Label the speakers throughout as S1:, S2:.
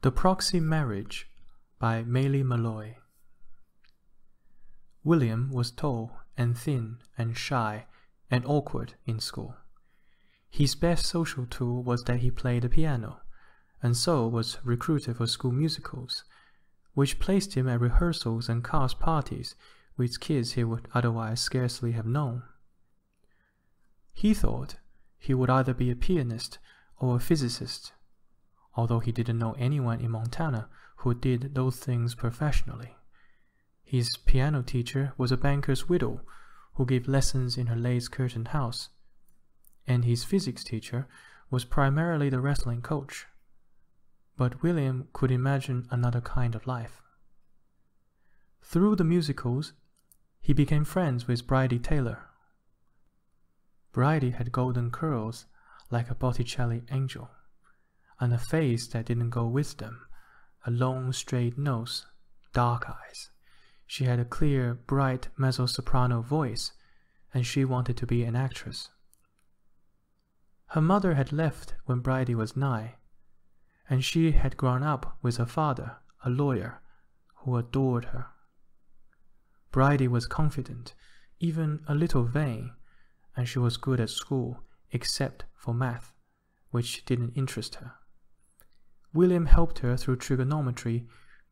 S1: The Proxy Marriage by Maile Meloy. William was tall and thin and shy and awkward in school. His best social tool was that he played the piano, and so was recruited for school musicals, which placed him at rehearsals and cast parties with kids he would otherwise scarcely have known. He thought he would either be a pianist or a physicist, although he didn't know anyone in Montana who did those things professionally. His piano teacher was a banker's widow who gave lessons in her lace curtained house, and his physics teacher was primarily the wrestling coach. But William could imagine another kind of life. Through the musicals, he became friends with Bridie Taylor. Bridie had golden curls like a Botticelli angel, and a face that didn't go with them, a long straight nose, dark eyes. She had a clear, bright mezzo-soprano voice, and she wanted to be an actress. Her mother had left when Bridie was nine, and she had grown up with her father, a lawyer, who adored her. Bridie was confident, even a little vain, and she was good at school, except for math, which didn't interest her. William helped her through trigonometry,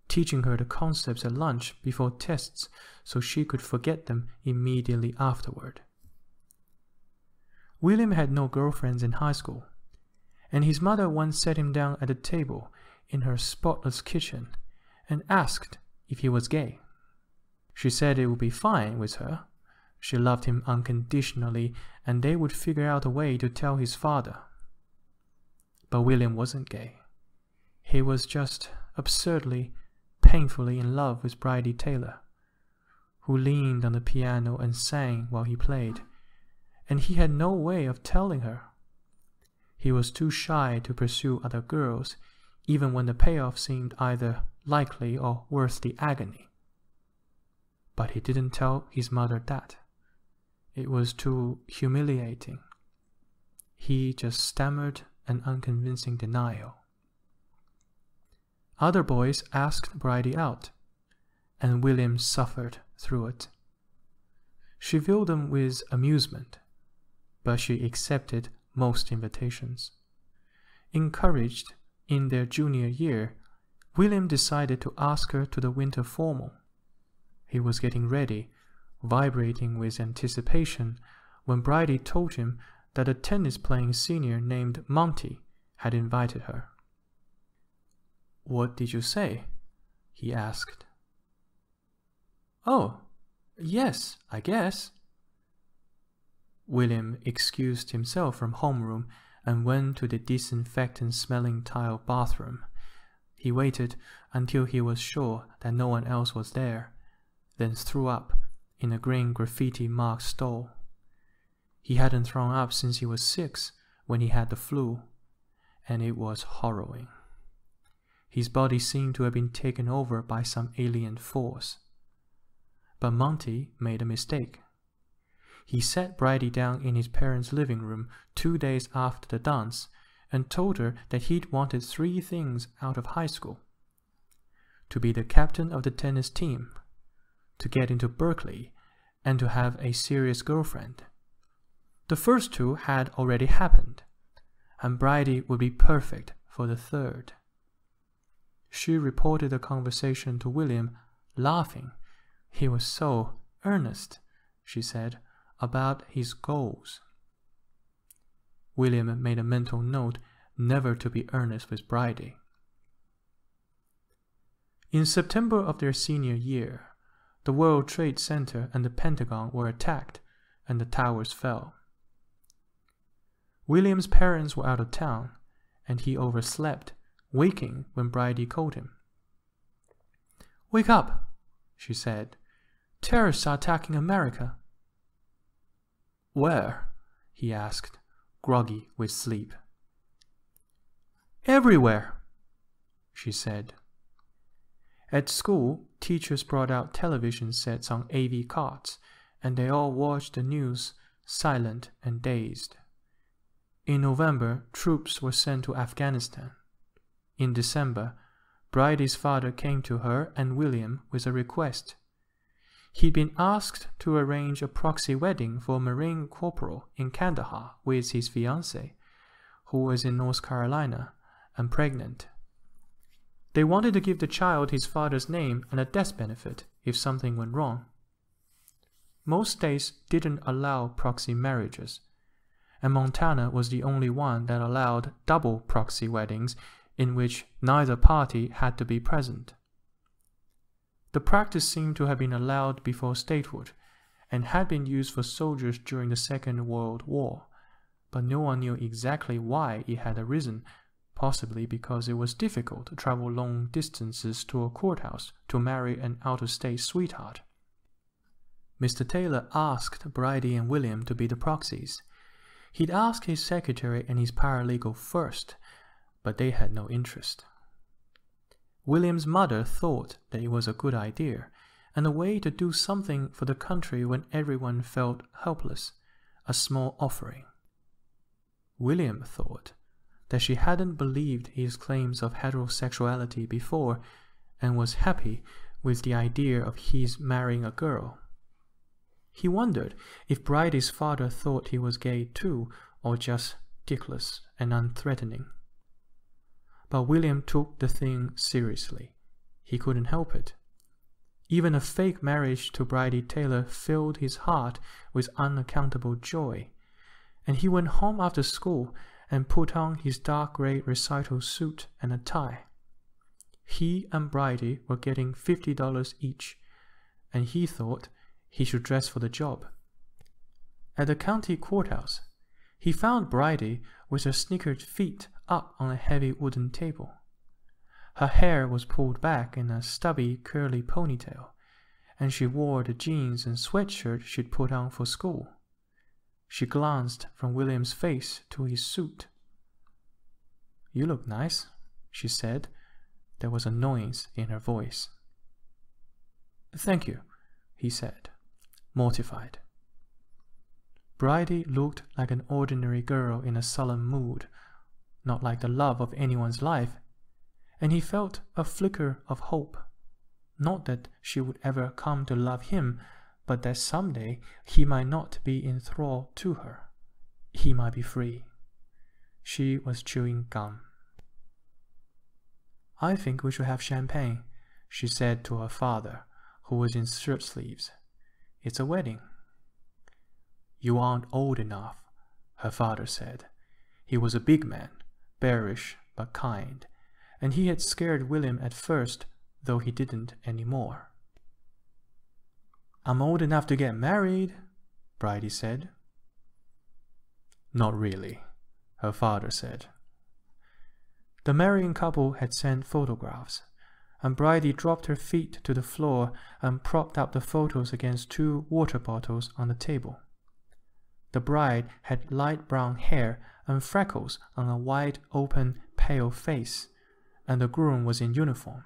S1: teaching her the concepts at lunch before tests so she could forget them immediately afterward. William had no girlfriends in high school, and his mother once sat him down at a table in her spotless kitchen and asked if he was gay. She said it would be fine with her she loved him unconditionally, and they would figure out a way to tell his father. But William wasn't gay. He was just absurdly, painfully in love with Bridie Taylor, who leaned on the piano and sang while he played, and he had no way of telling her. He was too shy to pursue other girls, even when the payoff seemed either likely or worth the agony. But he didn't tell his mother that. It was too humiliating. He just stammered an unconvincing denial. Other boys asked Bridie out, and William suffered through it. She viewed them with amusement, but she accepted most invitations. Encouraged in their junior year, William decided to ask her to the winter formal. He was getting ready vibrating with anticipation when Bridie told him that a tennis playing senior named Monty had invited her. What did you say? he asked. Oh, yes, I guess. William excused himself from homeroom and went to the disinfectant smelling tile bathroom. He waited until he was sure that no one else was there, then threw up in a green graffiti marked stall. He hadn't thrown up since he was six when he had the flu, and it was harrowing. His body seemed to have been taken over by some alien force. But Monty made a mistake. He sat Bridie down in his parents' living room two days after the dance and told her that he'd wanted three things out of high school to be the captain of the tennis team, to get into Berkeley, and to have a serious girlfriend. The first two had already happened, and Bridie would be perfect for the third. She reported the conversation to William, laughing. He was so earnest, she said, about his goals. William made a mental note never to be earnest with Bridie. In September of their senior year, the World Trade Center and the Pentagon were attacked, and the towers fell. William's parents were out of town, and he overslept, waking when Bridie called him. Wake up, she said. Terrorists are attacking America. Where? he asked, groggy with sleep. Everywhere, she said. At school, teachers brought out television sets on AV carts, and they all watched the news, silent and dazed. In November, troops were sent to Afghanistan. In December, Bridie's father came to her and William with a request. He'd been asked to arrange a proxy wedding for a Marine corporal in Kandahar with his fiancée, who was in North Carolina and pregnant. They wanted to give the child his father's name and a death benefit if something went wrong. Most states didn't allow proxy marriages, and Montana was the only one that allowed double proxy weddings in which neither party had to be present. The practice seemed to have been allowed before statehood and had been used for soldiers during the Second World War, but no one knew exactly why it had arisen, possibly because it was difficult to travel long distances to a courthouse to marry an out of state sweetheart. Mr. Taylor asked Bridie and William to be the proxies. He'd asked his secretary and his paralegal first, but they had no interest. William's mother thought that it was a good idea, and a way to do something for the country when everyone felt helpless, a small offering. William thought that she hadn't believed his claims of heterosexuality before and was happy with the idea of his marrying a girl. He wondered if Bridie's father thought he was gay too, or just dickless and unthreatening. But William took the thing seriously. He couldn't help it. Even a fake marriage to Bridie Taylor filled his heart with unaccountable joy, and he went home after school and put on his dark gray recital suit and a tie. He and Bridie were getting fifty dollars each, and he thought he should dress for the job. At the county courthouse, he found Bridie with her sneakered feet up on a heavy wooden table. Her hair was pulled back in a stubby, curly ponytail, and she wore the jeans and sweatshirt she'd put on for school. She glanced from William's face to his suit. You look nice, she said. There was annoyance in her voice. Thank you, he said, mortified. Bridie looked like an ordinary girl in a sullen mood, not like the love of anyone's life, and he felt a flicker of hope. Not that she would ever come to love him, but that someday he might not be in thrall to her. He might be free. She was chewing gum. I think we should have champagne, she said to her father, who was in shirt sleeves. It's a wedding. You aren't old enough, her father said. He was a big man, bearish but kind, and he had scared William at first, though he didn't any more. I'm old enough to get married, Bridie said. Not really, her father said. The marrying couple had sent photographs, and Bridie dropped her feet to the floor and propped up the photos against two water bottles on the table. The bride had light brown hair and freckles on a wide open, pale face, and the groom was in uniform.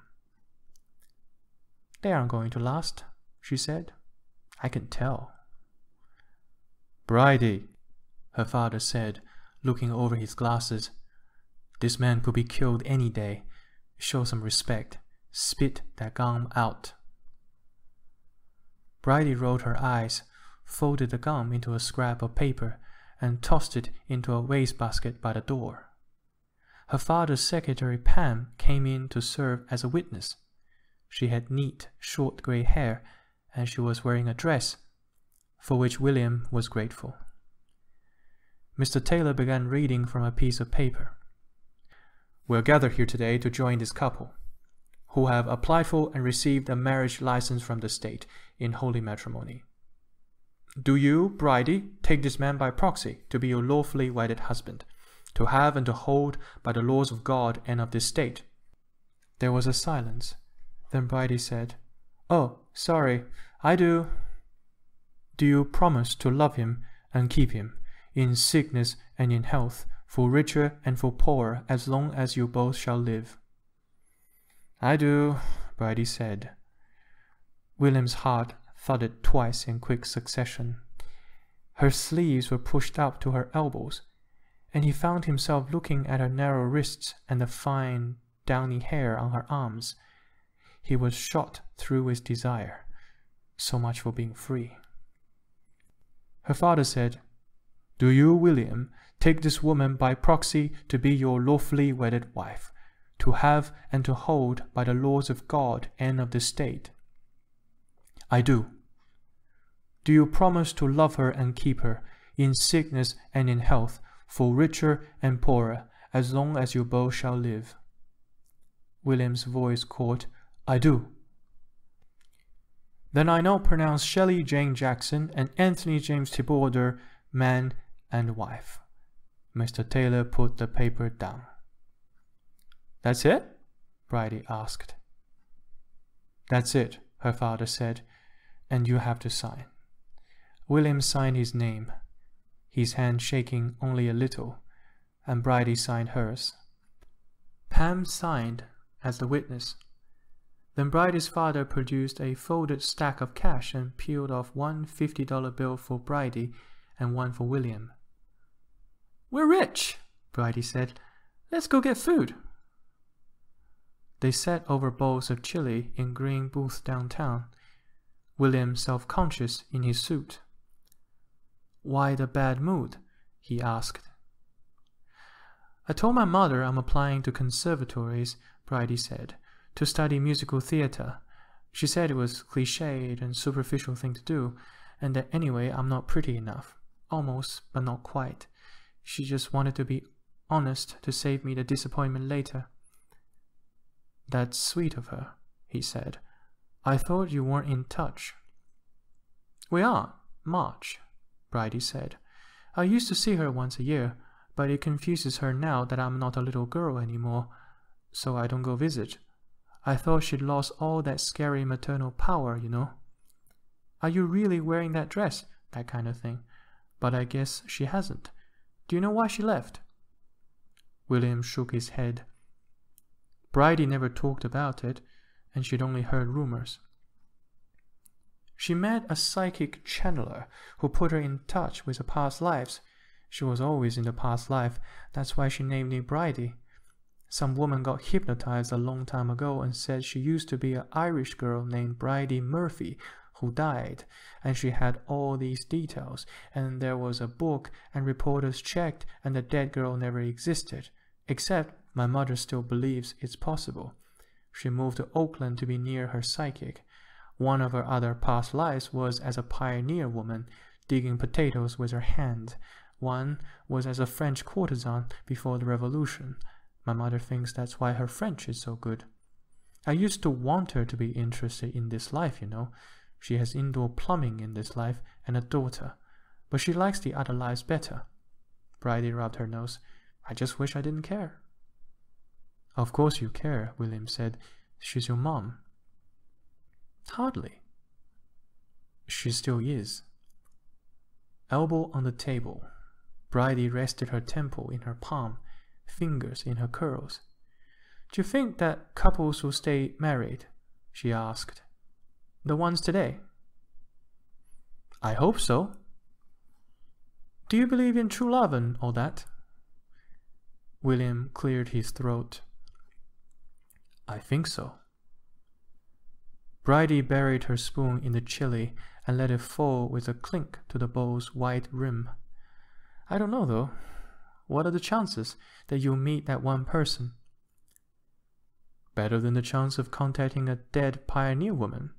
S1: They aren't going to last, she said. I can tell. Bridie, her father said, looking over his glasses. This man could be killed any day. Show some respect. Spit that gum out. Bridie rolled her eyes, folded the gum into a scrap of paper, and tossed it into a wastebasket by the door. Her father's secretary Pam came in to serve as a witness. She had neat, short gray hair, and she was wearing a dress, for which William was grateful. Mr. Taylor began reading from a piece of paper. We're gathered here today to join this couple, who have applied for and received a marriage license from the state in holy matrimony. Do you, Bridie, take this man by proxy to be your lawfully wedded husband, to have and to hold by the laws of God and of this state? There was a silence. Then Bridie said, Oh, sorry, I do. Do you promise to love him and keep him, in sickness and in health, for richer and for poorer, as long as you both shall live? I do, Bridie said. William's heart thudded twice in quick succession. Her sleeves were pushed up to her elbows, and he found himself looking at her narrow wrists and the fine, downy hair on her arms. He was shot through with desire. So much for being free. Her father said, Do you, William, take this woman by proxy to be your lawfully wedded wife, to have and to hold by the laws of God and of the state? I do. Do you promise to love her and keep her, in sickness and in health, for richer and poorer, as long as you both shall live? William's voice caught, I do. Then I now pronounce Shelley Jane Jackson and Anthony James Tiborder man and wife. Mr. Taylor put the paper down. That's it? Bridie asked. That's it, her father said, and you have to sign. William signed his name, his hand shaking only a little, and Bridie signed hers. Pam signed as the witness. Then Bridie's father produced a folded stack of cash and peeled off one $50 bill for Bridie and one for William. We're rich, Bridie said. Let's go get food. They sat over bowls of chili in green booth downtown, William self-conscious in his suit. Why the bad mood? he asked. I told my mother I'm applying to conservatories, Bridie said, to study musical theater. She said it was cliched and superficial thing to do, and that anyway I'm not pretty enough. Almost, but not quite. She just wanted to be honest to save me the disappointment later. That's sweet of her, he said. I thought you weren't in touch. We are, March, Bridie said. I used to see her once a year, but it confuses her now that I'm not a little girl anymore, so I don't go visit. I thought she'd lost all that scary maternal power, you know. Are you really wearing that dress? That kind of thing. But I guess she hasn't. Do you know why she left? William shook his head. Bridie never talked about it, and she'd only heard rumors. She met a psychic channeler who put her in touch with her past lives. She was always in the past life, that's why she named it Bridie. Some woman got hypnotized a long time ago and said she used to be an Irish girl named Bridey Murphy who died, and she had all these details, and there was a book, and reporters checked, and the dead girl never existed, except my mother still believes it's possible. She moved to Oakland to be near her psychic. One of her other past lives was as a pioneer woman, digging potatoes with her hand. One was as a French courtesan before the revolution. My mother thinks that's why her French is so good. I used to want her to be interested in this life, you know. She has indoor plumbing in this life and a daughter, but she likes the other lives better. Bridie rubbed her nose. I just wish I didn't care. Of course you care, William said. She's your mom. Hardly. She still is. Elbow on the table. Bridie rested her temple in her palm, fingers in her curls. Do you think that couples will stay married? she asked. The ones today? I hope so. Do you believe in true love and all that? William cleared his throat. I think so. Bridie buried her spoon in the chili and let it fall with a clink to the bowl's white rim. I don't know though. What are the chances that you'll meet that one person? Better than the chance of contacting a dead pioneer woman.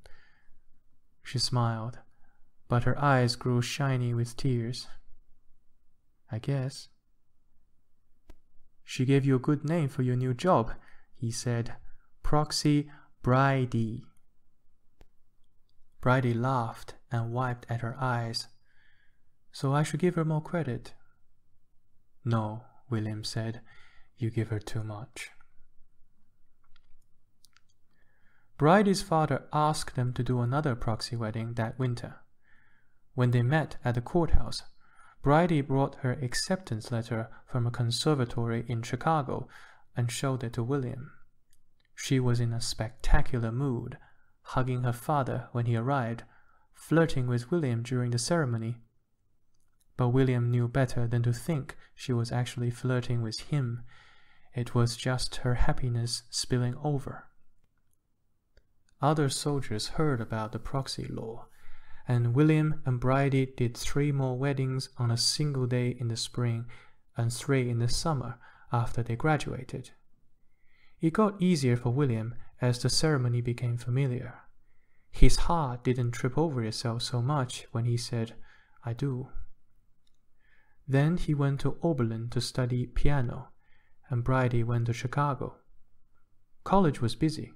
S1: She smiled, but her eyes grew shiny with tears. I guess. She gave you a good name for your new job, he said. Proxy Bridie. Bridie laughed and wiped at her eyes. So I should give her more credit. No, William said. You give her too much. Bridie's father asked them to do another proxy wedding that winter. When they met at the courthouse, Bridie brought her acceptance letter from a conservatory in Chicago and showed it to William. She was in a spectacular mood, hugging her father when he arrived, flirting with William during the ceremony. But William knew better than to think she was actually flirting with him. It was just her happiness spilling over. Other soldiers heard about the proxy law, and William and Bridie did three more weddings on a single day in the spring and three in the summer after they graduated. It got easier for William as the ceremony became familiar. His heart didn't trip over itself so much when he said, I do. Then he went to Oberlin to study piano, and Bridie went to Chicago. College was busy,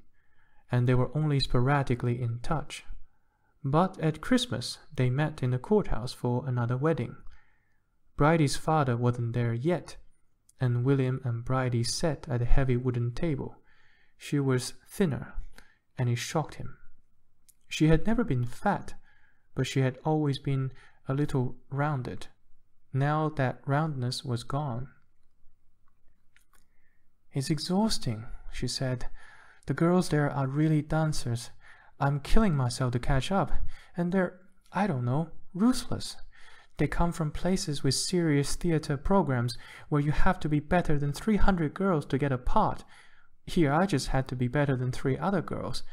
S1: and they were only sporadically in touch. But at Christmas, they met in the courthouse for another wedding. Bridie's father wasn't there yet, and William and Bridie sat at a heavy wooden table. She was thinner, and it shocked him. She had never been fat, but she had always been a little rounded. Now that roundness was gone. It's exhausting, she said. The girls there are really dancers. I'm killing myself to catch up, and they're, I don't know, ruthless. They come from places with serious theater programs where you have to be better than 300 girls to get a part. Here I just had to be better than three other girls.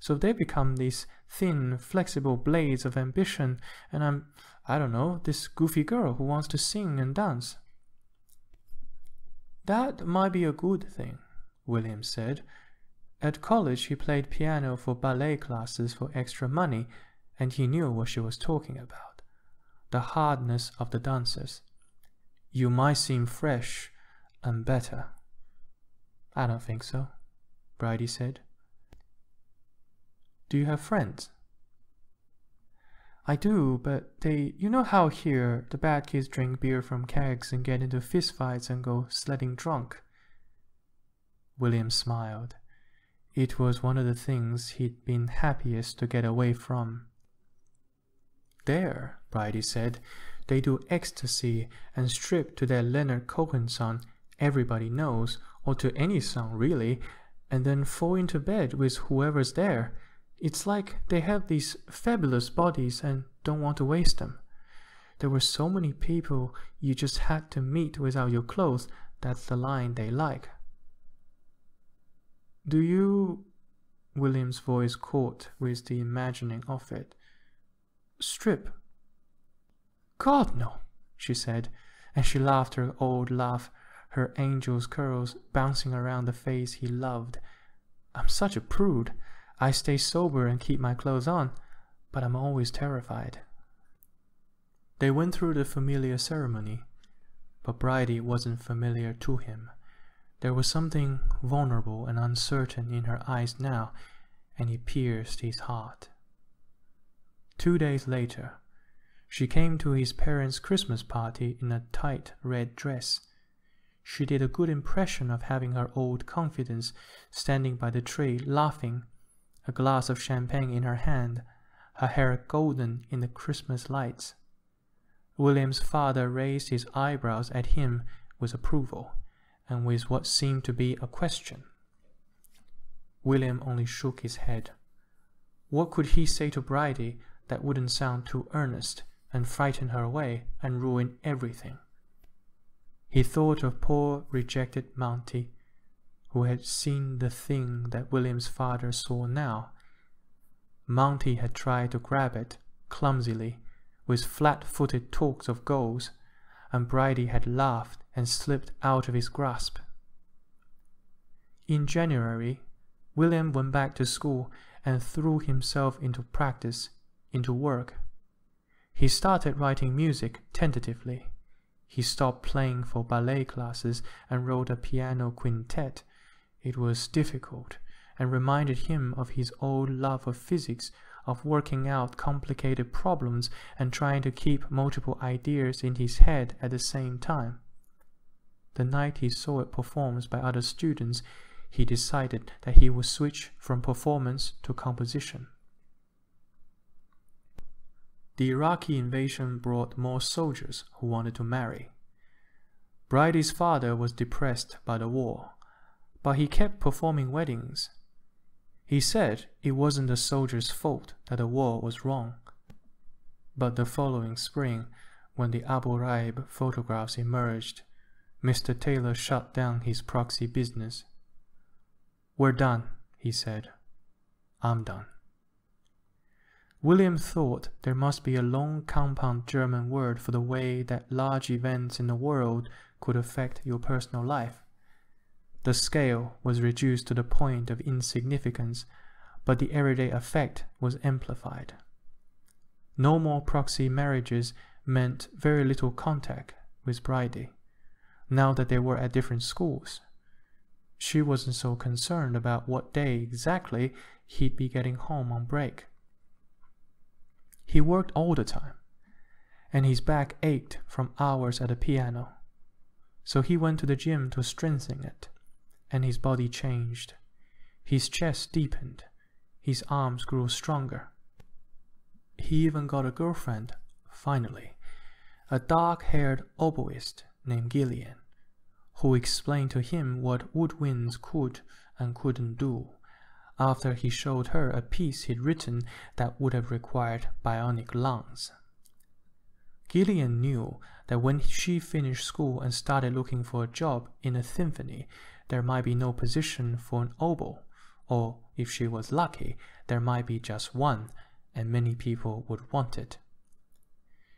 S1: So they become these thin, flexible blades of ambition, and I'm, I don't know, this goofy girl who wants to sing and dance. That might be a good thing, William said. At college, he played piano for ballet classes for extra money, and he knew what she was talking about. The hardness of the dancers. You might seem fresh and better. I don't think so, Bridie said. Do you have friends? I do, but they, you know how here the bad kids drink beer from kegs and get into fistfights and go sledding drunk? William smiled. It was one of the things he'd been happiest to get away from. There, Bridie said, they do ecstasy and strip to that Leonard Cohen song everybody knows, or to any song really, and then fall into bed with whoever's there. It's like they have these fabulous bodies and don't want to waste them. There were so many people you just had to meet without your clothes, that's the line they like. Do you... William's voice caught with the imagining of it. Strip. God, no, she said, and she laughed her old laugh, her angel's curls bouncing around the face he loved. I'm such a prude. I stay sober and keep my clothes on, but I'm always terrified. They went through the familiar ceremony, but Bridie wasn't familiar to him. There was something vulnerable and uncertain in her eyes now, and it pierced his heart. Two days later, she came to his parents' Christmas party in a tight red dress. She did a good impression of having her old confidence standing by the tree laughing, a glass of champagne in her hand, her hair golden in the Christmas lights. William's father raised his eyebrows at him with approval and with what seemed to be a question. William only shook his head. What could he say to Bridie that wouldn't sound too earnest and frighten her away and ruin everything? He thought of poor rejected Monty, who had seen the thing that William's father saw now. Monty had tried to grab it, clumsily, with flat-footed talks of goals, and Bridie had laughed and slipped out of his grasp. In January, William went back to school and threw himself into practice, into work. He started writing music tentatively. He stopped playing for ballet classes and wrote a piano quintet. It was difficult and reminded him of his old love of physics, of working out complicated problems and trying to keep multiple ideas in his head at the same time. The night he saw it performed by other students, he decided that he would switch from performance to composition. The Iraqi invasion brought more soldiers who wanted to marry. Bridie's father was depressed by the war, but he kept performing weddings. He said it wasn't the soldiers' fault that the war was wrong. But the following spring, when the Abu Ghraib photographs emerged, Mr. Taylor shut down his proxy business. We're done, he said. I'm done. William thought there must be a long compound German word for the way that large events in the world could affect your personal life. The scale was reduced to the point of insignificance, but the everyday effect was amplified. No more proxy marriages meant very little contact with Bridie, now that they were at different schools. She wasn't so concerned about what day exactly he'd be getting home on break. He worked all the time, and his back ached from hours at the piano. So he went to the gym to strengthen it, and his body changed. His chest deepened, his arms grew stronger. He even got a girlfriend, finally, a dark-haired oboist named Gillian, who explained to him what woodwinds could and couldn't do after he showed her a piece he'd written that would have required bionic lungs. Gillian knew that when she finished school and started looking for a job in a symphony, there might be no position for an oboe, or if she was lucky, there might be just one, and many people would want it.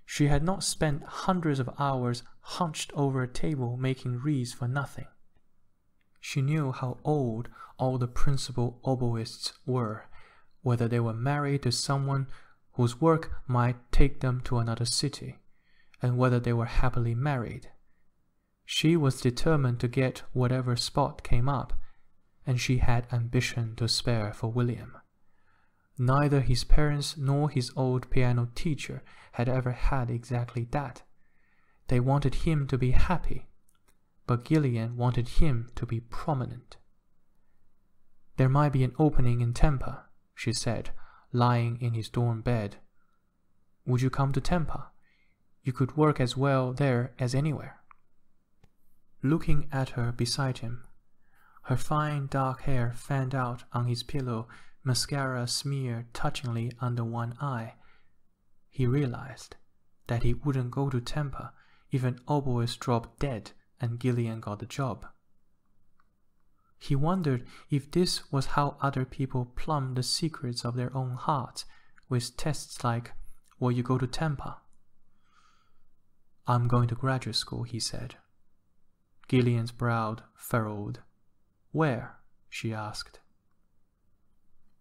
S1: She had not spent hundreds of hours hunched over a table making reeds for nothing. She knew how old all the principal oboists were, whether they were married to someone whose work might take them to another city, and whether they were happily married. She was determined to get whatever spot came up, and she had ambition to spare for William. Neither his parents nor his old piano teacher had ever had exactly that. They wanted him to be happy, but Gillian wanted him to be prominent. There might be an opening in Tampa, she said, lying in his dorm bed. Would you come to Tampa? You could work as well there as anywhere. Looking at her beside him, her fine dark hair fanned out on his pillow, mascara smeared touchingly under one eye, he realized that he wouldn't go to Tampa if an oboist dropped dead and Gillian got the job. He wondered if this was how other people plumbed the secrets of their own hearts with tests like, Will you go to Tampa? I'm going to graduate school, he said. Gillian's brow furrowed. Where? she asked.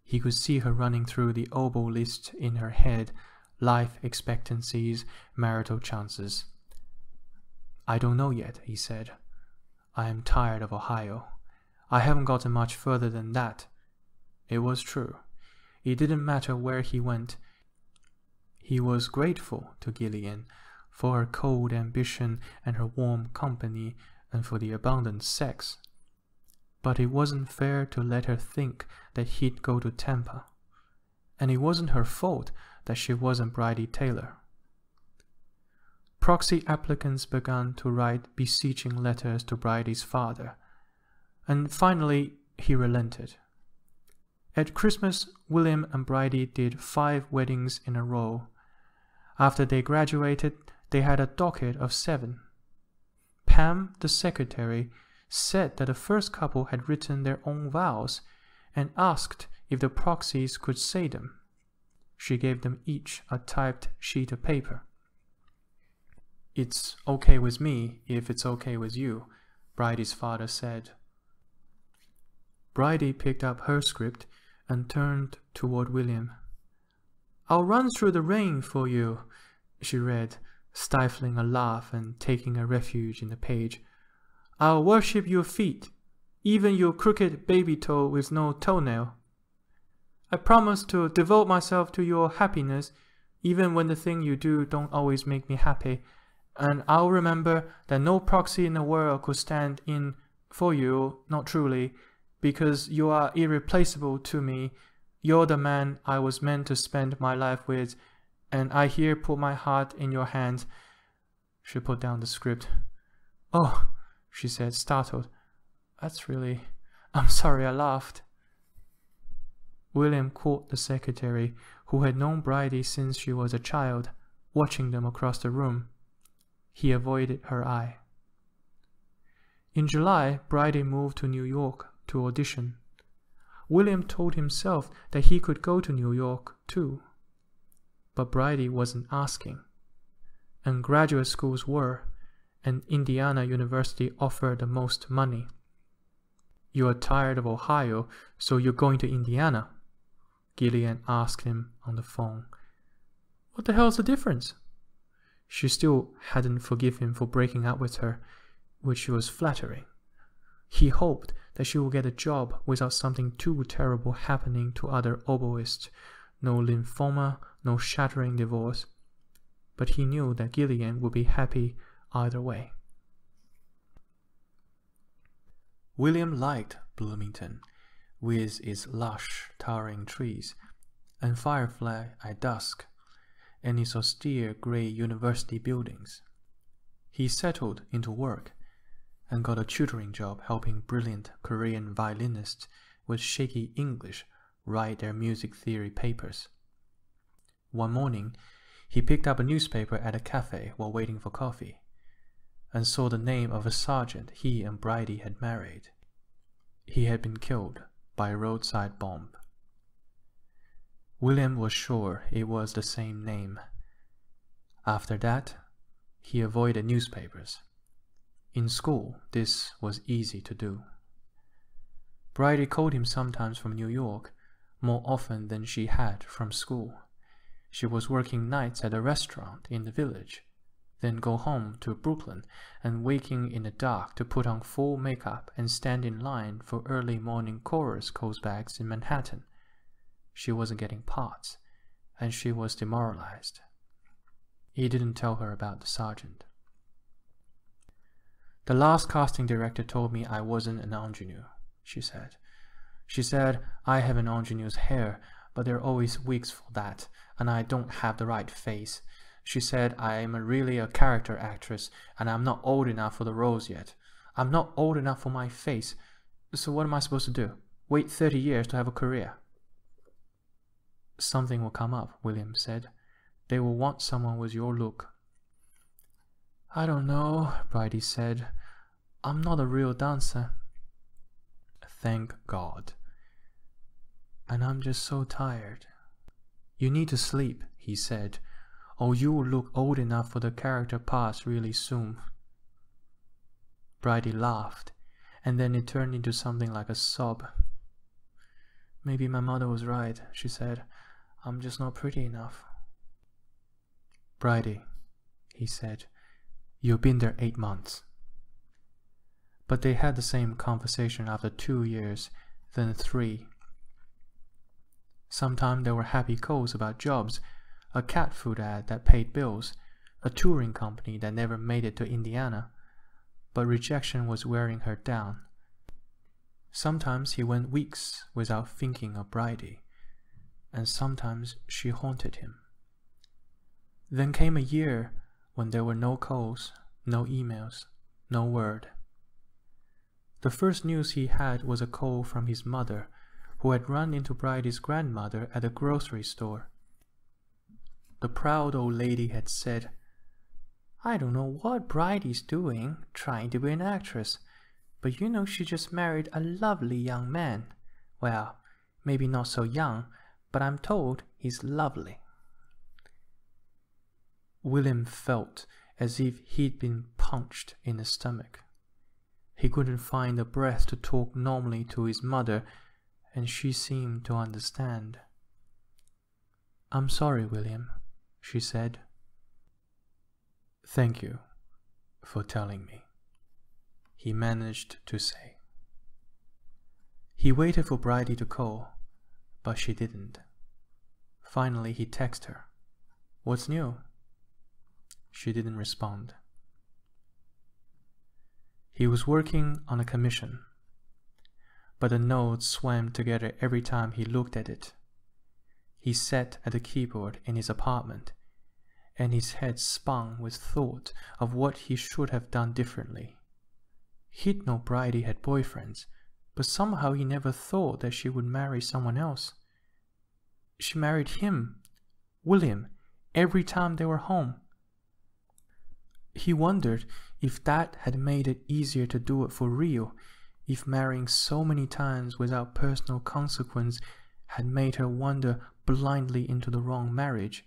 S1: He could see her running through the oboe list in her head life expectancies, marital chances. I don't know yet, he said. I am tired of Ohio. I haven't gotten much further than that. It was true. It didn't matter where he went. He was grateful to Gillian for her cold ambition and her warm company and for the abundant sex. But it wasn't fair to let her think that he'd go to Tampa. And it wasn't her fault that she wasn't Bridie Taylor proxy applicants began to write beseeching letters to Bridie's father, and finally he relented. At Christmas, William and Bridie did five weddings in a row. After they graduated, they had a docket of seven. Pam, the secretary, said that the first couple had written their own vows and asked if the proxies could say them. She gave them each a typed sheet of paper. It's okay with me if it's okay with you, Bridie's father said. Bridie picked up her script and turned toward William. I'll run through the rain for you, she read, stifling a laugh and taking a refuge in the page. I'll worship your feet, even your crooked baby toe with no toenail. I promise to devote myself to your happiness, even when the thing you do don't always make me happy and I'll remember that no proxy in the world could stand in for you, not truly, because you are irreplaceable to me. You're the man I was meant to spend my life with, and I here put my heart in your hands. She put down the script. Oh, she said, startled. That's really... I'm sorry I laughed. William caught the secretary, who had known Bridie since she was a child, watching them across the room. He avoided her eye. In July, Bridie moved to New York to audition. William told himself that he could go to New York too. But Bridie wasn't asking. And graduate schools were, and Indiana University offered the most money. You are tired of Ohio, so you're going to Indiana? Gillian asked him on the phone. What the hell's the difference? She still hadn't forgiven him for breaking up with her, which was flattering. He hoped that she would get a job without something too terrible happening to other oboists, no lymphoma, no shattering divorce. But he knew that Gillian would be happy either way. William liked Bloomington, with its lush, towering trees, and Firefly at dusk, and its austere gray university buildings. He settled into work and got a tutoring job helping brilliant Korean violinists with shaky English write their music theory papers. One morning, he picked up a newspaper at a cafe while waiting for coffee and saw the name of a sergeant he and Bridie had married. He had been killed by a roadside bomb. William was sure it was the same name. After that, he avoided newspapers. In school, this was easy to do. Bridie called him sometimes from New York, more often than she had from school. She was working nights at a restaurant in the village then go home to Brooklyn and waking in the dark to put on full makeup and stand in line for early morning chorus calls callbacks in Manhattan. She wasn't getting parts, and she was demoralized. He didn't tell her about the sergeant. The last casting director told me I wasn't an ingenue, she said. She said I have an ingenue's hair, but there are always wigs for that, and I don't have the right face. She said, I am really a character actress and I'm not old enough for the roles yet. I'm not old enough for my face. So what am I supposed to do? Wait 30 years to have a career? Something will come up, William said. They will want someone with your look. I don't know, Bridie said. I'm not a real dancer. Thank God. And I'm just so tired. You need to sleep, he said oh, or you will look old enough for the character parts really soon. Bridie laughed, and then it turned into something like a sob. Maybe my mother was right, she said. I'm just not pretty enough. Bridie, he said, you've been there eight months. But they had the same conversation after two years, then three. Sometimes there were happy calls about jobs a cat food ad that paid bills, a touring company that never made it to Indiana, but rejection was wearing her down. Sometimes he went weeks without thinking of Bridie, and sometimes she haunted him. Then came a year when there were no calls, no emails, no word. The first news he had was a call from his mother, who had run into Bridie's grandmother at a grocery store the proud old lady had said, I don't know what Bridie's doing, trying to be an actress, but you know she just married a lovely young man. Well, maybe not so young, but I'm told he's lovely. William felt as if he'd been punched in the stomach. He couldn't find the breath to talk normally to his mother, and she seemed to understand. I'm sorry, William, she said. Thank you for telling me, he managed to say. He waited for Bridie to call, but she didn't. Finally, he texted her. What's new? She didn't respond. He was working on a commission, but the notes swam together every time he looked at it. He sat at the keyboard in his apartment, and his head spun with thought of what he should have done differently. He'd know Bridie had boyfriends, but somehow he never thought that she would marry someone else. She married him, William, every time they were home. He wondered if that had made it easier to do it for real, if marrying so many times without personal consequence had made her wander blindly into the wrong marriage.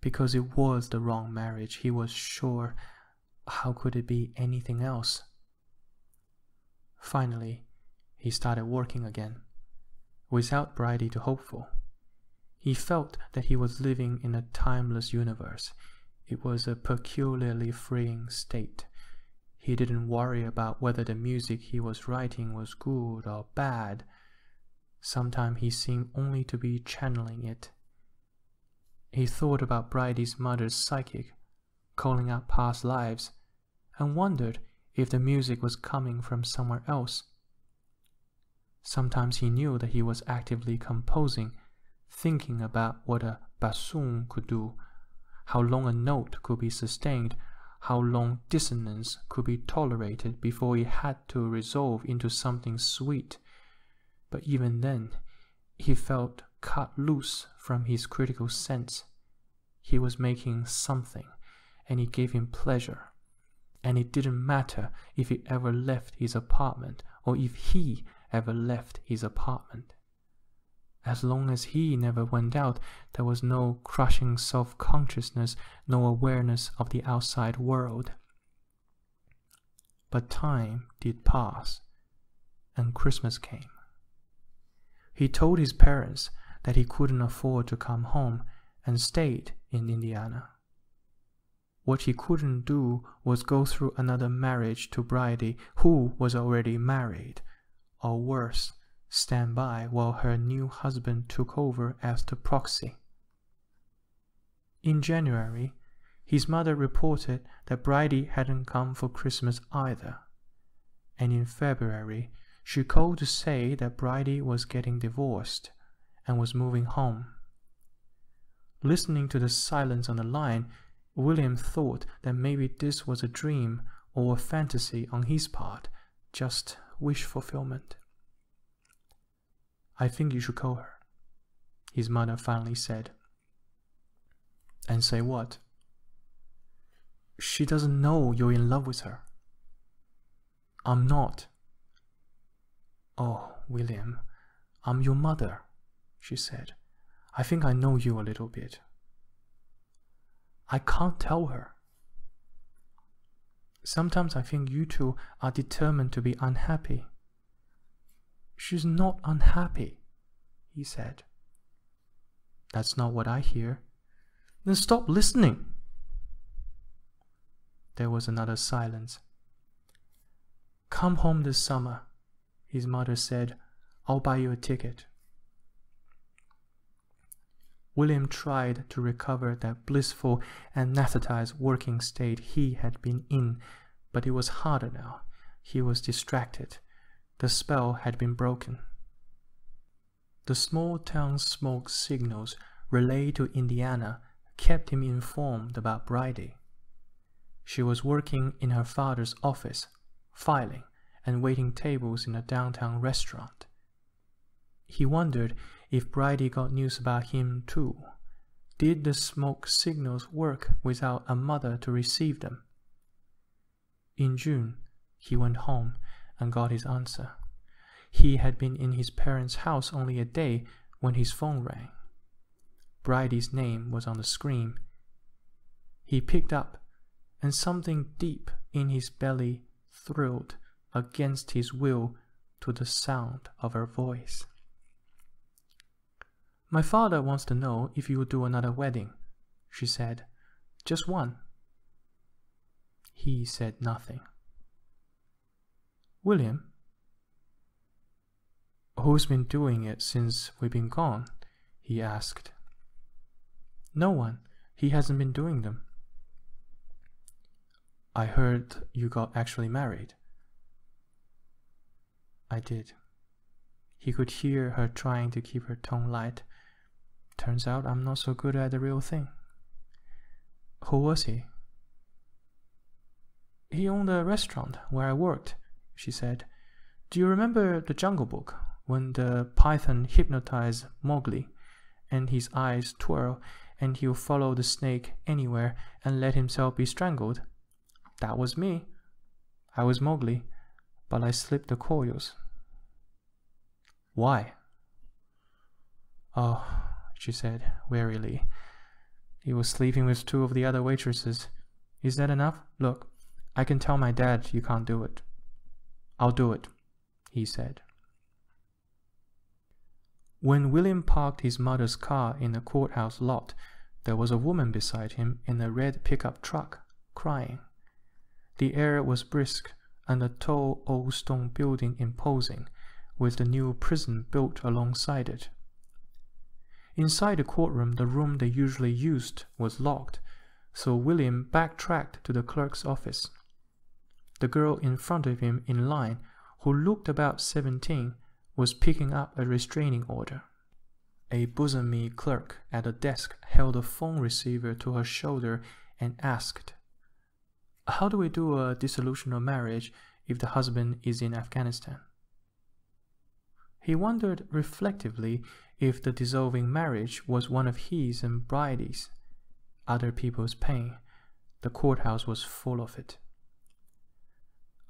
S1: Because it was the wrong marriage, he was sure. How could it be anything else? Finally, he started working again, without Bridie to hope for. He felt that he was living in a timeless universe. It was a peculiarly freeing state. He didn't worry about whether the music he was writing was good or bad. Sometimes he seemed only to be channeling it. He thought about Bridie's mother's psychic, calling out past lives, and wondered if the music was coming from somewhere else. Sometimes he knew that he was actively composing thinking about what a bassoon could do, how long a note could be sustained, how long dissonance could be tolerated before it had to resolve into something sweet. But even then, he felt cut loose from his critical sense. He was making something, and it gave him pleasure. And it didn't matter if he ever left his apartment or if he ever left his apartment. As long as he never went out, there was no crushing self consciousness, no awareness of the outside world. But time did pass, and Christmas came. He told his parents that he couldn't afford to come home and stayed in Indiana. What he couldn't do was go through another marriage to Bridie, who was already married, or worse, stand by while her new husband took over as the proxy. In January, his mother reported that Bridie hadn't come for Christmas either, and in February, she called to say that Bridie was getting divorced and was moving home. Listening to the silence on the line, William thought that maybe this was a dream or a fantasy on his part, just wish fulfillment. I think you should call her, his mother finally said. And say what? She doesn't know you're in love with her. I'm not. Oh, William, I'm your mother, she said. I think I know you a little bit. I can't tell her. Sometimes I think you two are determined to be unhappy. She's not unhappy, he said. That's not what I hear. Then stop listening. There was another silence. Come home this summer, his mother said. I'll buy you a ticket. William tried to recover that blissful, anesthetized working state he had been in, but it was harder now. He was distracted. The spell had been broken. The small town smoke signals relayed to Indiana kept him informed about Bridie. She was working in her father's office, filing and waiting tables in a downtown restaurant. He wondered if Bridie got news about him too. Did the smoke signals work without a mother to receive them? In June, he went home and got his answer. He had been in his parents' house only a day when his phone rang. Bridie's name was on the screen. He picked up, and something deep in his belly thrilled against his will to the sound of her voice. My father wants to know if you will do another wedding, she said. Just one. He said nothing. William? Who's been doing it since we've been gone? he asked. No one. He hasn't been doing them. I heard you got actually married. I did. He could hear her trying to keep her tone light. Turns out I'm not so good at the real thing. Who was he? He owned a restaurant where I worked, she said. Do you remember the Jungle Book when the python hypnotized Mowgli and his eyes twirl and he'll follow the snake anywhere and let himself be strangled? That was me. I was Mowgli, but I slipped the coils. Why? Oh, she said wearily. He was sleeping with two of the other waitresses. Is that enough? Look, I can tell my dad you can't do it. I'll do it, he said. When William parked his mother's car in the courthouse lot, there was a woman beside him in a red pickup truck, crying. The air was brisk, and the tall old stone building imposing, with the new prison built alongside it. Inside the courtroom, the room they usually used was locked, so William backtracked to the clerk's office. The girl in front of him in line, who looked about seventeen, was picking up a restraining order. A bosomy clerk at a desk held a phone receiver to her shoulder and asked, How do we do a dissolution of marriage if the husband is in Afghanistan? He wondered reflectively if the dissolving marriage was one of his and Bridie's. Other people's pain. The courthouse was full of it.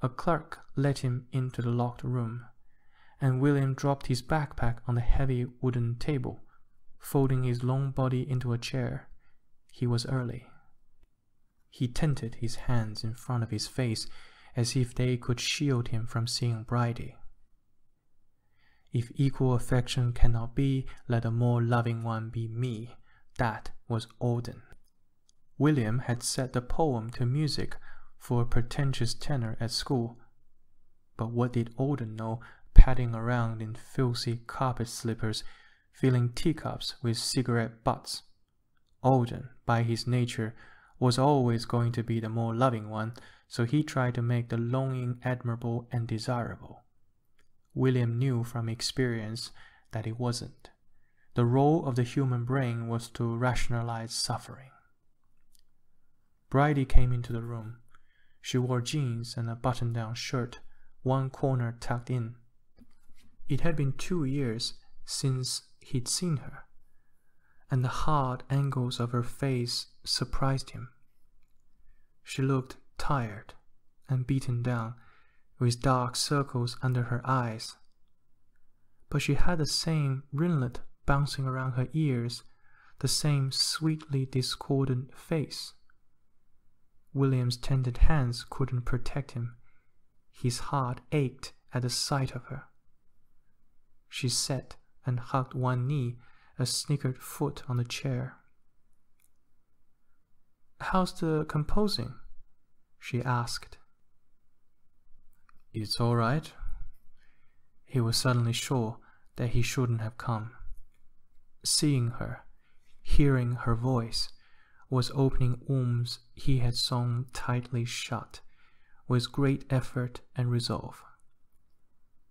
S1: A clerk led him into the locked room and William dropped his backpack on the heavy wooden table, folding his long body into a chair. He was early. He tented his hands in front of his face as if they could shield him from seeing Bridie. If equal affection cannot be, let a more loving one be me. That was Auden. William had set the poem to music for a pretentious tenor at school. But what did Auden know padding around in filthy carpet slippers, filling teacups with cigarette butts. Auden, by his nature, was always going to be the more loving one, so he tried to make the longing admirable and desirable. William knew from experience that it wasn't. The role of the human brain was to rationalize suffering. Bridie came into the room. She wore jeans and a button down shirt, one corner tucked in. It had been two years since he'd seen her, and the hard angles of her face surprised him. She looked tired and beaten down, with dark circles under her eyes. But she had the same ringlet bouncing around her ears, the same sweetly discordant face. William's tender hands couldn't protect him. His heart ached at the sight of her. She sat and hugged one knee, a snickered foot on the chair. How's the composing? she asked. It's all right. He was suddenly sure that he shouldn't have come. Seeing her, hearing her voice, was opening wombs he had sewn tightly shut, with great effort and resolve.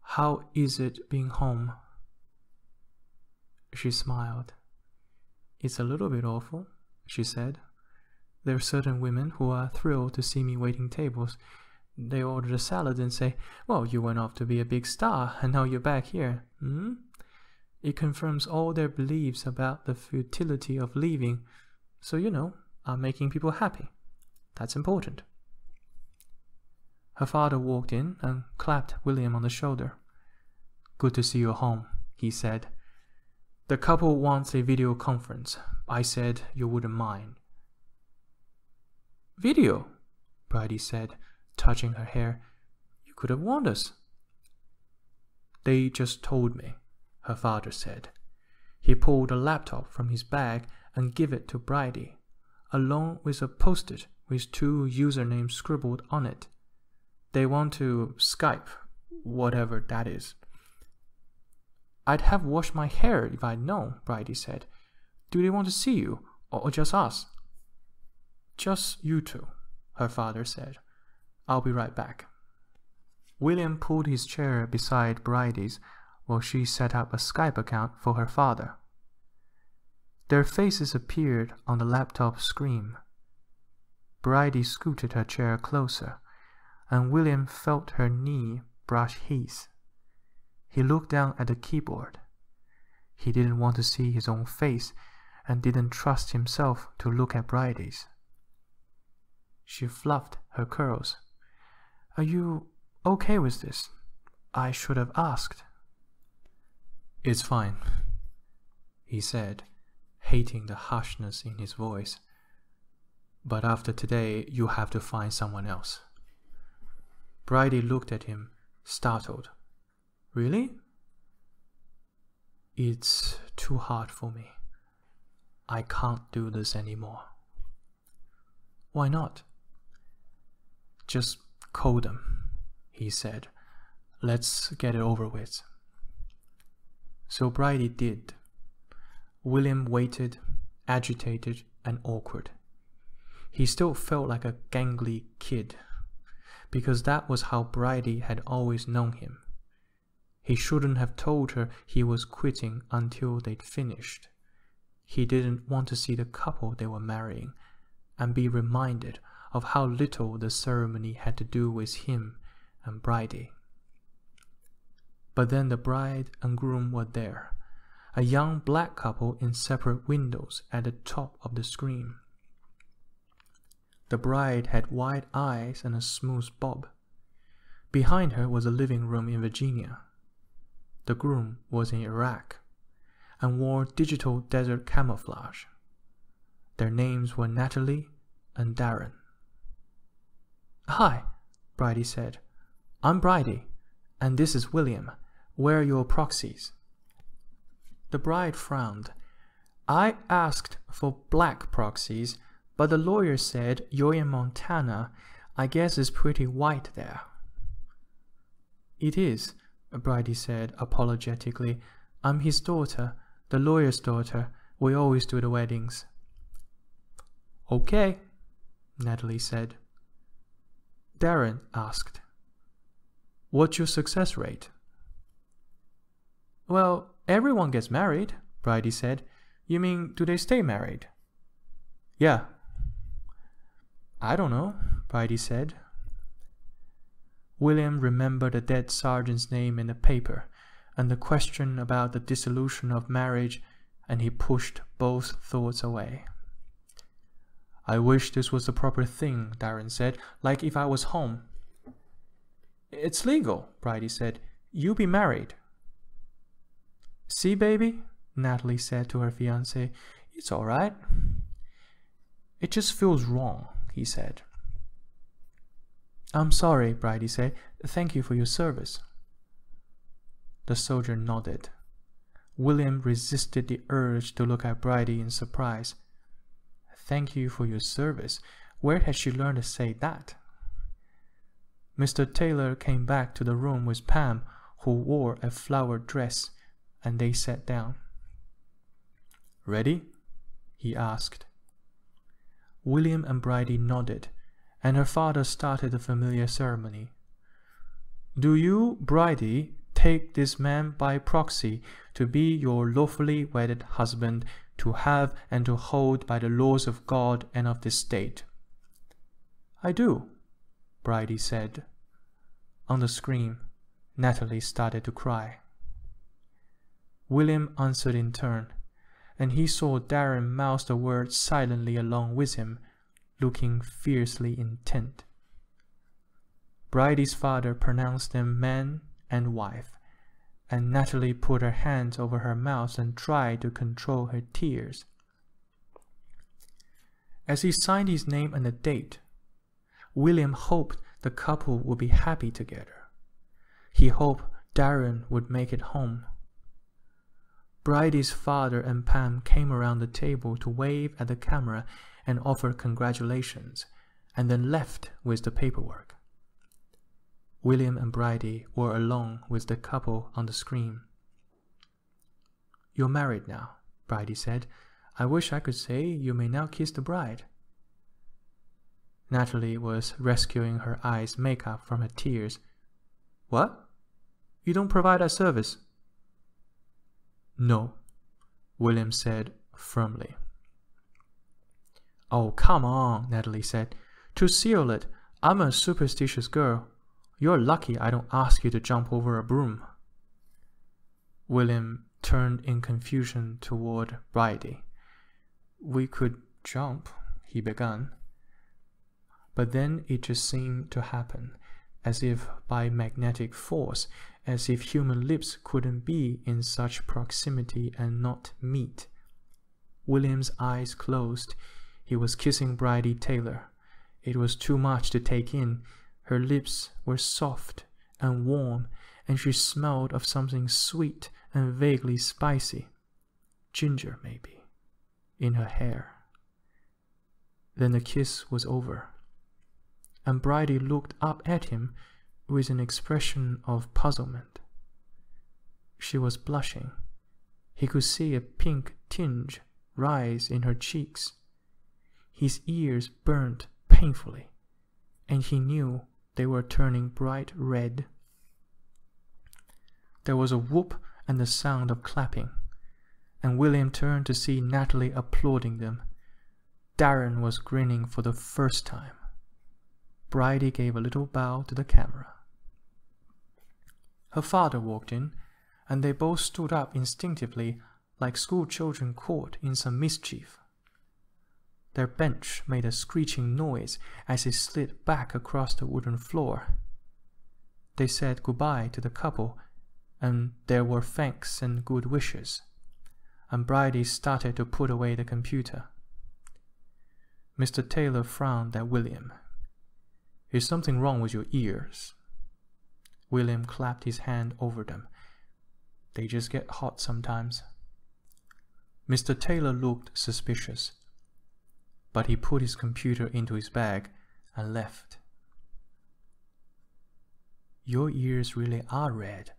S1: How is it being home? She smiled. It's a little bit awful, she said. There are certain women who are thrilled to see me waiting tables. They order a salad and say, Well, you went off to be a big star, and now you're back here. Hmm? It confirms all their beliefs about the futility of leaving. So, you know, I'm making people happy. That's important. Her father walked in and clapped William on the shoulder. Good to see you home, he said. The couple wants a video conference. I said you wouldn't mind. Video? Bridie said, touching her hair. You could have warned us. They just told me, her father said. He pulled a laptop from his bag and give it to Bridie, along with a post-it with two usernames scribbled on it. They want to Skype, whatever that is. I'd have washed my hair if I'd known, Bridie said. Do they want to see you, or just us? Just you two, her father said. I'll be right back. William pulled his chair beside Bridie's while she set up a Skype account for her father. Their faces appeared on the laptop screen. Bridie scooted her chair closer and William felt her knee brush his. He looked down at the keyboard. He didn't want to see his own face and didn't trust himself to look at Bridie's. She fluffed her curls. Are you okay with this? I should have asked. It's fine, he said, hating the harshness in his voice. But after today, you have to find someone else. Bridie looked at him, startled. Really? It's too hard for me. I can't do this anymore. Why not? Just call them, he said. Let's get it over with. So Bridie did. William waited, agitated and awkward. He still felt like a gangly kid, because that was how Bridie had always known him. He shouldn't have told her he was quitting until they'd finished. He didn't want to see the couple they were marrying and be reminded of how little the ceremony had to do with him and Bridie. But then the bride and groom were there, a young black couple in separate windows at the top of the screen. The bride had wide eyes and a smooth bob. Behind her was a living room in Virginia. The groom was in Iraq and wore digital desert camouflage. Their names were Natalie and Darren. Hi, Bridie said. I'm Bridie, and this is William. Where are your proxies? The bride frowned. I asked for black proxies, but the lawyer said you're in Montana. I guess it's pretty white there. It is, Bridie said apologetically. I'm his daughter, the lawyer's daughter. We always do the weddings. Okay, Natalie said. Darren asked, What's your success rate? Well, everyone gets married, Bridie said. You mean, do they stay married? Yeah. I don't know, Bridie said. William remembered the dead sergeant's name in the paper and the question about the dissolution of marriage, and he pushed both thoughts away. I wish this was the proper thing, Darren said, like if I was home. It's legal, Bridie said. You be married. See, baby, Natalie said to her fiance, it's all right. It just feels wrong, he said. I'm sorry, Bridie said. Thank you for your service. The soldier nodded. William resisted the urge to look at Bridie in surprise. Thank you for your service. Where had she learned to say that? Mr. Taylor came back to the room with Pam, who wore a flowered dress, and they sat down. Ready? he asked. William and Bridie nodded, and her father started the familiar ceremony. Do you, Bridie, take this man by proxy to be your lawfully wedded husband to have and to hold by the laws of God and of this state. I do, Bridie said. On the screen, Natalie started to cry. William answered in turn, and he saw Darren mouth the words silently along with him, looking fiercely intent. Bridie's father pronounced them man and wife, and Natalie put her hands over her mouth and tried to control her tears. As he signed his name and the date, William hoped the couple would be happy together. He hoped Darren would make it home. Bridie's father and Pam came around the table to wave at the camera and offer congratulations, and then left with the paperwork. William and Bridie were alone with the couple on the screen. You're married now, Bridie said. I wish I could say you may now kiss the bride. Natalie was rescuing her eyes' makeup from her tears. What? You don't provide that service? No, William said firmly. Oh, come on, Natalie said. To seal it, I'm a superstitious girl. You're lucky I don't ask you to jump over a broom. William turned in confusion toward Bridie. We could jump, he began. But then it just seemed to happen, as if by magnetic force, as if human lips couldn't be in such proximity and not meet. William's eyes closed. He was kissing Bridie Taylor. It was too much to take in. Her lips were soft and warm, and she smelled of something sweet and vaguely spicy. Ginger, maybe, in her hair. Then the kiss was over, and Bridie looked up at him with an expression of puzzlement. She was blushing. He could see a pink tinge rise in her cheeks. His ears burned painfully, and he knew they were turning bright red. There was a whoop and the sound of clapping, and William turned to see Natalie applauding them. Darren was grinning for the first time. Bridie gave a little bow to the camera. Her father walked in, and they both stood up instinctively like school children caught in some mischief. Their bench made a screeching noise as it slid back across the wooden floor. They said goodbye to the couple, and there were thanks and good wishes. And Bridie started to put away the computer. Mr. Taylor frowned at William. Is something wrong with your ears? William clapped his hand over them. They just get hot sometimes. Mr. Taylor looked suspicious, but he put his computer into his bag and left. Your ears really are red,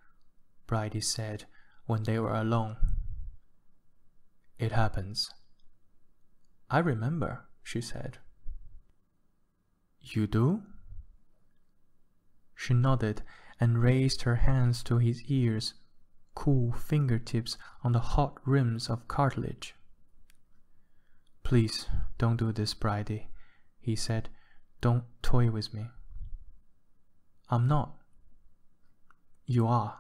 S1: Bridie said when they were alone. It happens. I remember, she said. You do? She nodded and raised her hands to his ears cool fingertips on the hot rims of cartilage. Please don't do this, Bridie, he said. Don't toy with me. I'm not. You are.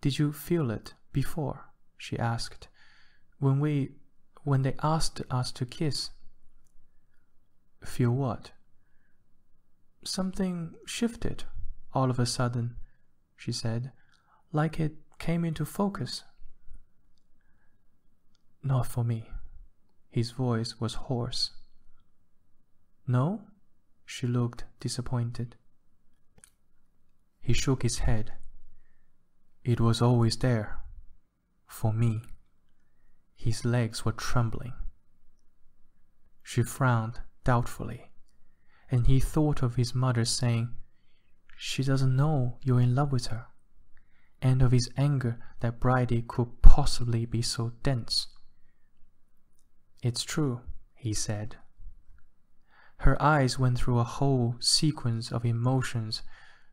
S1: Did you feel it before? she asked. When we when they asked us to kiss. Feel what? Something shifted all of a sudden, she said like it came into focus. Not for me. His voice was hoarse. No? She looked disappointed. He shook his head. It was always there. For me. His legs were trembling. She frowned doubtfully, and he thought of his mother saying, She doesn't know you're in love with her and of his anger that Bridie could possibly be so dense. It's true, he said. Her eyes went through a whole sequence of emotions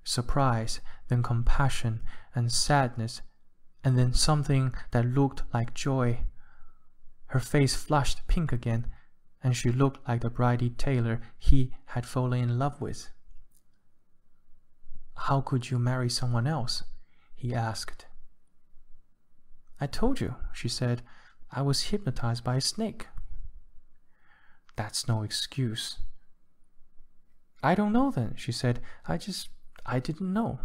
S1: surprise, then compassion and sadness, and then something that looked like joy. Her face flushed pink again, and she looked like the Bridie Taylor he had fallen in love with. How could you marry someone else? he asked. I told you, she said, I was hypnotized by a snake. That's no excuse. I don't know then, she said. I just, I didn't know.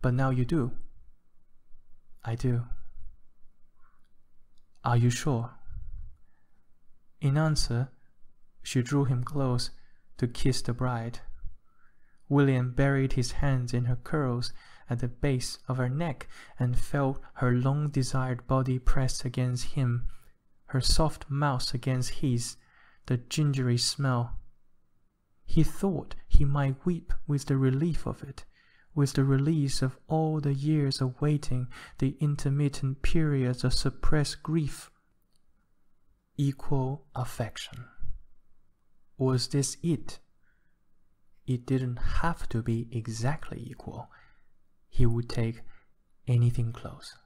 S1: But now you do. I do. Are you sure? In answer, she drew him close to kiss the bride. William buried his hands in her curls at the base of her neck and felt her long desired body press against him, her soft mouth against his, the gingery smell. He thought he might weep with the relief of it, with the release of all the years of waiting, the intermittent periods of suppressed grief. Equal affection. Was this it? It didn't have to be exactly equal he would take anything close.